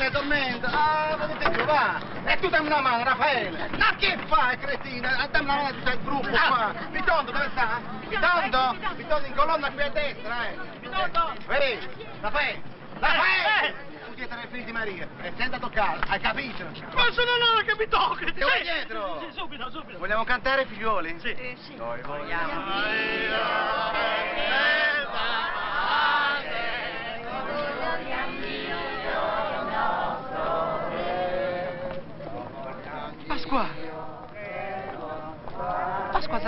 te tormento. Ah, vedete giù, va. E tu dammi una mano, Raffaele. Ma che fai, cretina? Dammi una mano, tu sei il gruppo qua. Vitondo, dove sta? Vitondo? Vitondo in colonna qui a destra, eh. Vitondo! Vedi, Raffaele. Raffaele! Tu dietro ai figli di Maria e senza toccare, hai capito? Ma sono loro che mi toccano! Ti vuoi dietro? Sì, subito, subito. Vogliamo cantare, figliuoli? Sì. sì. Noi vogliamo. Pasqua! Pasqua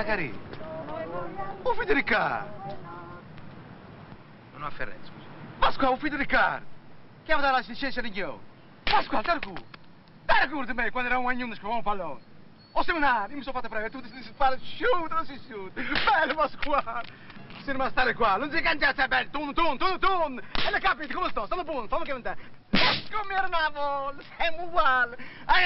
figlio di Riccardo! Non ho scusa. Pasqua, di Riccardo! Chiama dalla licenza di Dio! Pasqua! Dai cu di me quando era un agnone scriveva un pallone! Ho seminario, mi sono fatto prendere, tutti si spara, shoot, non si shoot! Bello Pasqua! Se non stare qua, non si cangiasse bello, tun, tun, tun, tun! E le capite come sto? Stanno buono, stanno che vendere! Come volta, siamo uguali! Hai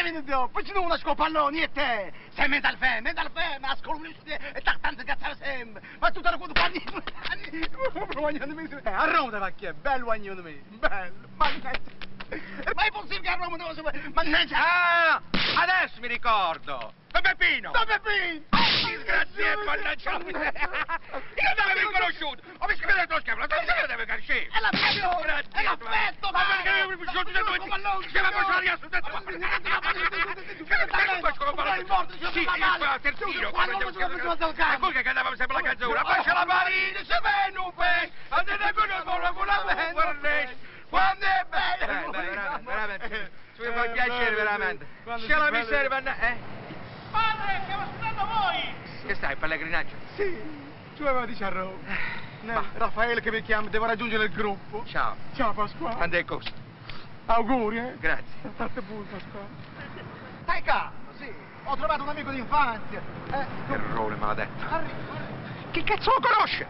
ci non una scopalloni e te! Sei mental fan, mental fan, ma ascolto e tanto cazzare sempre! Ma tu te lo quando... Guagnando me, a Roma te va chi è, bello guagnando me, bello, mannaggia! Ma è possibile che a Roma devo sapere, mannaggia! Ah, adesso mi ricordo. Don Peppino. Don Peppino! Disgraziato, mannaggia la. Io non l'avevo conosciuto. Ho visto che vedete lo schermo, la tua miseria deve carcere. È l'affetto! È l'affetto! Ma perché io mi sono dove ti... Stiamo a portare a sudare. Sì, io terzino. E poi che cantavamo sempre la canzone. Bacia la marina, se venne un pesce. Andate con il volo, con la guarda. Quando è bello! veramente, veramente. Ci mi fa piacere, veramente. C'è la miseria. Eh? Padre, stiamo aspettando voi! Che stai, pellegrinaggio? Sì, tu a Roma. No, Raffaele che mi chiama, devo raggiungere il gruppo. Ciao. Ciao Pasquale. Quando è cosa? Auguri, eh? Grazie. State pure, Pasquale. Stai calmo, sì. Ho trovato un amico d'infanzia. Eh, Errore maledetto. arriva, arriva. Che cazzo lo conosce?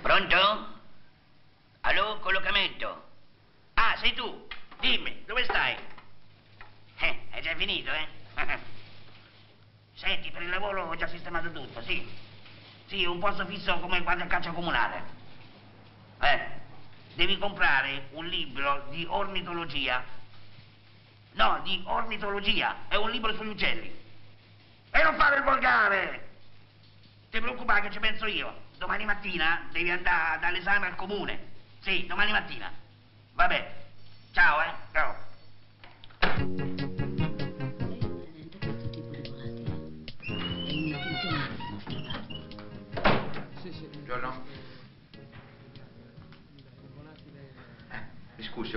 Pronto? Allo, collocamento? Ah, sei tu? Dimmi, dove stai? Eh, è già finito, eh? Senti, per il lavoro ho già sistemato tutto, sì. Sì, un posto fisso come quando caccia comunale. Eh, devi comprare un libro di ornitologia. No, di ornitologia. È un libro sugli uccelli. E non fare il volgare! Ti preoccupare che ci penso io. Domani mattina devi andare dall'esame al comune. Sì, domani mattina. Vabbè. Ciao, eh. Ciao.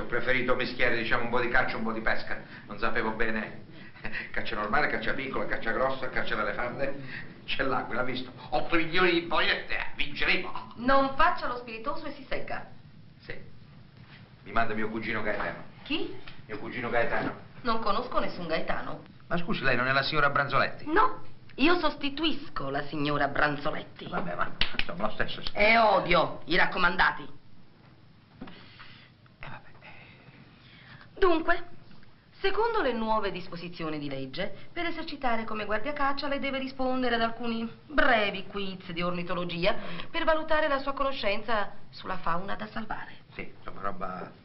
Ho preferito mischiare, diciamo, un po' di caccia e un po' di pesca. Non sapevo bene. Caccia normale, caccia piccola, caccia grossa, caccia d'elefante. C'è l'aquila, visto? 8 milioni di bollette, vinceremo. Non faccia lo spiritoso e si secca. Sì. Mi manda mio cugino Gaetano. Chi? Mio cugino Gaetano. Non conosco nessun Gaetano. Ma scusi, lei non è la signora Branzoletti? No, io sostituisco la signora Branzoletti. Vabbè, ma insomma lo stesso. E odio i raccomandati. Eh, vabbè. Dunque, secondo le nuove disposizioni di legge, per esercitare come guardiacaccia lei deve rispondere ad alcuni brevi quiz di ornitologia per valutare la sua conoscenza sulla fauna da salvare. Sì, insomma, roba...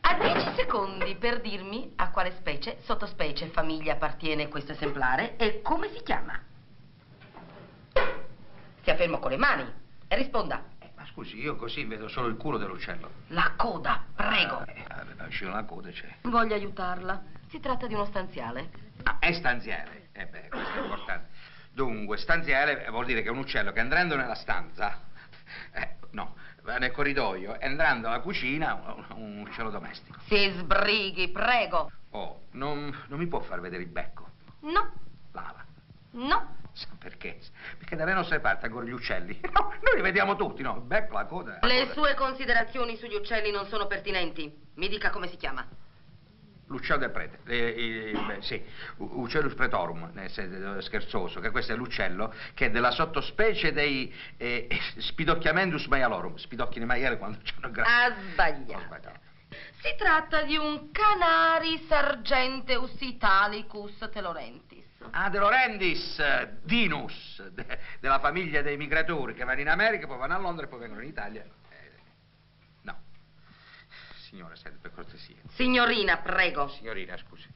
Ha 10 secondi per dirmi a quale specie, sottospecie, famiglia appartiene questo esemplare e come si chiama. Stia fermo con le mani e risponda. Eh, ma scusi, io così vedo solo il culo dell'uccello. La coda, prego. Eh, vabbè, ma uscire una coda c'è. Voglio aiutarla. Si tratta di uno stanziale. Ah, è stanziere. Eh beh, questo è importante. Dunque, stanziere vuol dire che è un uccello che entrando nella stanza, eh, no, nel corridoio, entrando alla cucina, un, un uccello domestico. Si sbrighi, prego. Oh, non, non mi può far vedere il becco. No, Lava. no. Sa perché? Perché dalle nostre parti ancora gli uccelli. No, noi li vediamo tutti, no? Becco, la coda. la Le coda. sue considerazioni sugli uccelli non sono pertinenti. Mi dica come si chiama. L'uccello del prete, eh, eh, beh, sì, U- Uccellus pretorum, senso scherzoso, che questo è l'uccello che è della sottospecie dei eh, Spidocchiamendus maialorum, spidocchi di maiale quando c'hanno gra... Ha sbagliato. sbagliato. Si tratta di un Canaris argenteus italicus telorentis. Ah, De Laurendis, eh, Dinus, de- della famiglia dei migratori che vanno in America, poi vanno a Londra e poi vengono in Italia. Eh, no. Signora, senti, per cortesia. Signorina, prego. Signorina, scusi.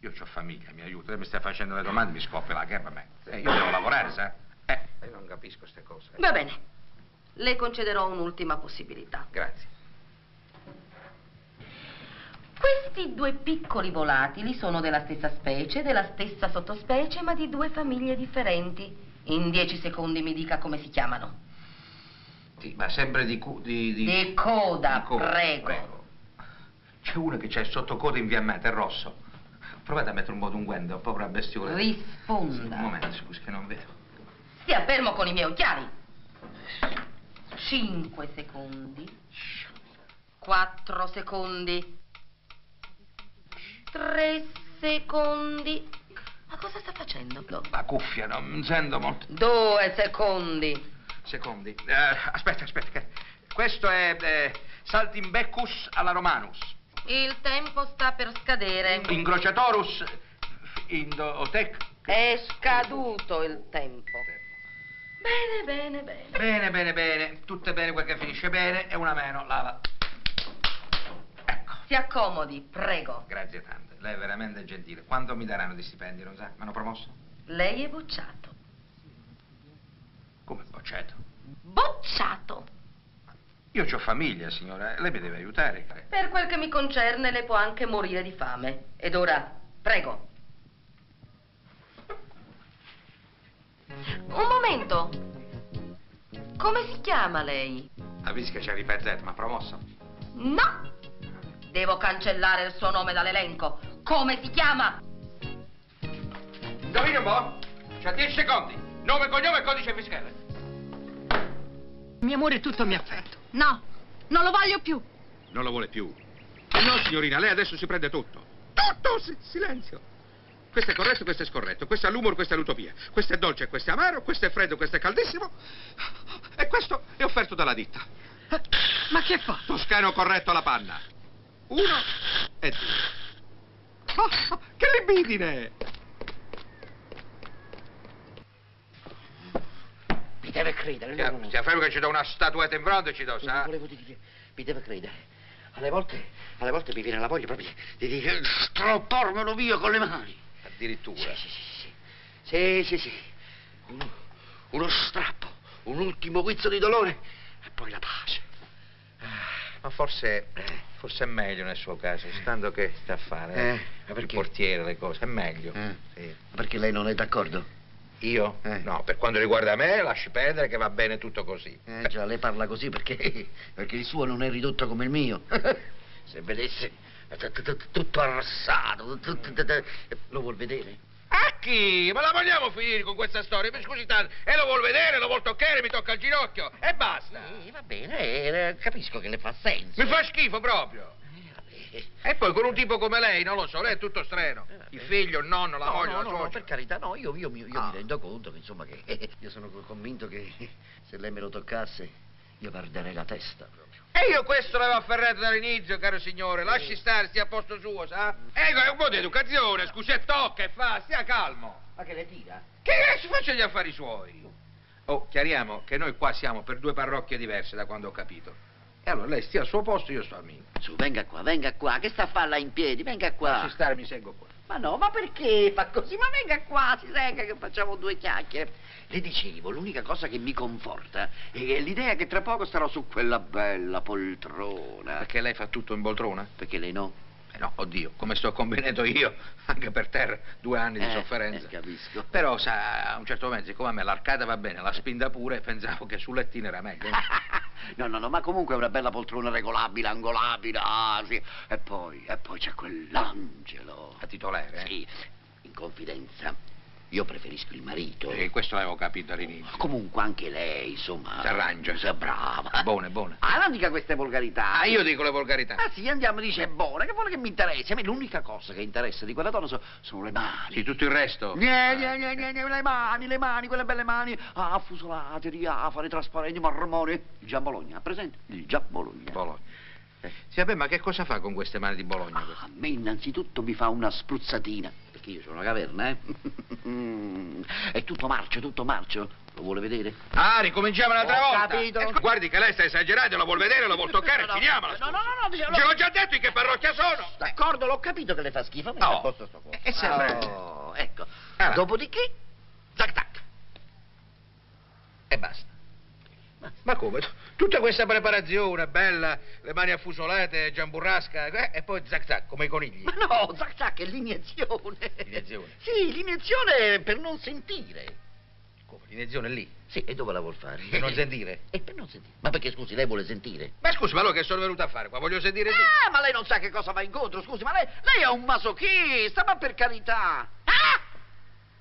Io ho famiglia, mi aiuta. Lei mi sta facendo le domande, mi scoppia la gamba a me. Eh, io devo lavorare, sa? Eh, io non capisco queste cose. Va bene. Le concederò un'ultima possibilità. Grazie. Questi due piccoli volatili sono della stessa specie, della stessa sottospecie, ma di due famiglie differenti. In dieci secondi mi dica come si chiamano. Sì, ma sempre di... cu- di, di... Di coda, di coda, prego. C'è uno che c'ha il sottocoda infiammato, è rosso. Provate a mettere un po' d'unguento, un povera bestiola. Risponda. Un momento, scusi, che non vedo. Stia fermo con i miei occhiali. Cinque secondi. Quattro secondi. Tre secondi. Ma cosa sta facendo? No. La cuffia, non sento molto. Due secondi. Secondi. Eh, aspetta, aspetta. che- Questo è eh, Saltimbecus alla Romanus. Il tempo sta per scadere. Incrociatorus Indotec. È scaduto il tempo. Bene, bene, bene. Bene, bene, bene. Tutto è bene quel che finisce bene e una meno lava. Ecco. Si accomodi, prego. Grazie tante. Lei è veramente gentile. Quanto mi daranno di stipendio, non sa? Mi hanno promosso? Lei è bocciato. Come bocciato? Bocciato. Io ho famiglia, signora. Lei mi deve aiutare. Per quel che mi concerne, le può anche morire di fame. Ed ora, prego. Un momento. Come si chiama lei? La visca c'è ripezzeto, ma promosso? No! Devo cancellare il suo nome dall'elenco. Come si chiama? Indovini un po'? C'ha 10 secondi. Nome, cognome e codice fiscale. Mio amore è tutto mio affetto. No, non lo voglio più. Non lo vuole più. No, signorina, lei adesso si prende tutto. Tutto! Si- silenzio. Questo è corretto, questo è scorretto. Questo è l'umor, questo è l'utopia. Questo è dolce, questo è amaro, questo è freddo, questo è caldissimo. E questo è offerto dalla ditta. Ma che fa? Toscano corretto alla panna. Uno e due. Ah, che libidine! Mi deve credere, no. stia fermo che ci do una statuetta in bronzo e ci do, Non sa? volevo dire, mi deve credere. Alle volte, alle volte mi viene la voglia proprio di, di, di stropparmelo via con le mani. Addirittura. Sì, sì, sì, sì. Sì, sì, sì. Uno, uno strappo, un ultimo guizzo di dolore e poi la pace. Ma forse, forse è meglio nel suo caso, stando che sta a fare. Eh, Il portiere, le cose, è meglio. Eh. Sì. Perché lei non è d'accordo? Io? Eh. No, per quanto riguarda me, lasci perdere che va bene tutto così. Eh già, lei parla così perché, perché il suo non è ridotto come il mio. Se vedesse, tutto arrassato. t- t- t- t- Lo vuol vedere? A chi? Ma la vogliamo finire con questa storia? Mi scusi tanto, e lo vuol vedere, lo vuol toccare, mi tocca il ginocchio e basta. Eh, va bene, eh, capisco che le fa senso. Mi fa schifo proprio. Eh. E poi con un tipo come lei, non lo so, lei è tutto streno. Eh. Il figlio, il nonno, la no, moglie, no, la no, no, suocera. per carità, no, io, io mi- io Ah. mi rendo conto che insomma che io sono convinto che se lei me lo toccasse io perderei la testa proprio. E io questo l'avevo afferrato dall'inizio, caro signore. Lasci stare, stia a posto suo, sa? Ecco, è un po' di educazione, scusi, e tocca e fa, stia calmo. Ma che le tira? Che si faccia gli affari suoi? Oh, chiariamo che noi qua siamo per due parrocchie diverse da quando ho capito. E allora lei stia al suo posto, io sto al mio. Su, venga qua, venga qua, che sta a farla in piedi, venga qua. Lasci stare, mi seguo qua. Ma no, ma perché fa così? Ma venga qua, si regga che facciamo due chiacchiere. Le dicevo, l'unica cosa che mi conforta è l'idea che tra poco starò su quella bella poltrona. Perché lei fa tutto in poltrona? Perché lei no? Eh no, oddio, come sto combinato io, anche per terra, due anni di Eh, sofferenza. eh, capisco. Però, sa, a un certo momento, siccome a me l'arcata va bene, la spinda pure, pensavo che sul lettino era meglio. no, no, no, ma comunque è una bella poltrona regolabile, angolabile, ah, sì. E poi, e poi c'è quell'angelo. A titolare, eh? Sì, in confidenza, io preferisco il marito. E questo l'avevo capito all'inizio. Comunque anche lei, insomma... Si arrangia. Sia brava. Buone, buone. Ah, non dica queste volgarità. Ah, io dico le volgarità. Ah sì, andiamo, dice è buona, che vuole che mi interessi? A me l'unica cosa che interessa di quella donna so- sono le mani. Sì, tutto il resto. Gne, gne, gne, gne, gne, le mani, le mani, quelle belle mani, ah, affusolate, diafane, trasparenti, marmone. Il Gian Bologna, presente? Il Gian Bologna. Bologna. Eh. Sì, vabbè, ma che cosa fa con queste mani di Bologna? Ah, a me innanzitutto mi fa una spruzzatina, perché Anche io c'ho una caverna, eh? È tutto marcio, tutto marcio. Lo vuole vedere? Ah, ricominciamo un'altra volta. capito. Eh, guardi che lei sta esagerando, lo vuol vedere, lo vuol toccare, No, no, finiamola. no, no, no, no, Ce l'ho già detto in che parrocchia sono. D'accordo, l'ho capito che le fa schifo, ma a posto sto qua. E sempre. Oh, ecco. Ah. Dopodiché, zac tac. E basta. Ma come? Tutta questa preparazione bella, le mani affusolate, giamburrasca, eh, e poi zac zac, come i conigli. Ma no, zac tac è l'iniezione. L'iniezione? Sì, l'iniezione per non sentire. Come? L'iniezione è lì. Sì, e dove la vuol fare? Per non sentire? E per non sentire. Ma perché, scusi, lei vuole sentire? Ma scusi, ma allora che sono venuto a fare qua? Voglio sentire sì. Ah, ma lei non sa che cosa va incontro, scusi, ma lei, lei è un masochista, ma per carità. Ah!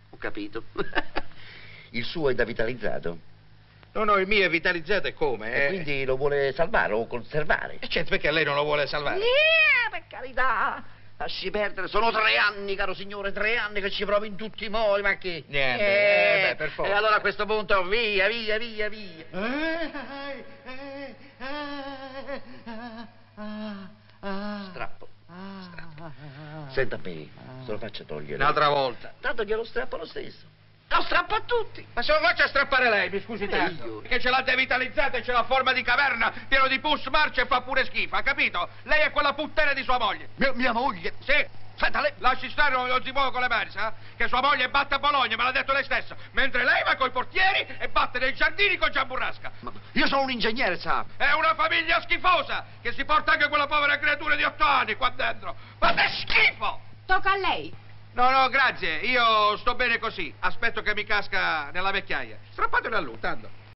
Ho capito. Il suo è da vitalizzato. No, no, il mio è vitalizzato e come? E eh? quindi lo vuole salvare o conservare. E certo, perché lei non lo vuole salvare? Eh, per carità. Lasci perdere, sono tre anni, caro signore, tre anni che ci provo in tutti i modi, ma che... Niente, Eh, eh, beh, per forza. E allora a questo punto via, via, via, via. Strappo. Strappo. Senta a me, se lo faccia togliere. Un'altra volta. Tanto glielo strappo lo stesso. Lo strappo a tutti. Ma se lo faccia strappare lei, mi scusi tanto. io? Che ce l'ha devitalizzata e ce l'ha a forma di caverna, pieno di pus, marcia e fa pure schifo, ha capito? Lei è quella puttana di sua moglie. Mia, mia moglie. Sì. Senta, lei lasci stare, si muove con le mani, sa? Che sua moglie batte a Bologna, me l'ha detto lei stessa. Mentre lei va coi portieri e batte nei giardini con Giamburrasca. Ma io sono un ingegnere, sa. È una famiglia schifosa che si porta anche quella povera creatura di otto anni qua dentro. Fate schifo! Tocca a lei. No, no, grazie. Io sto bene così. Aspetto che mi casca nella vecchiaia. Strappatelo a lui.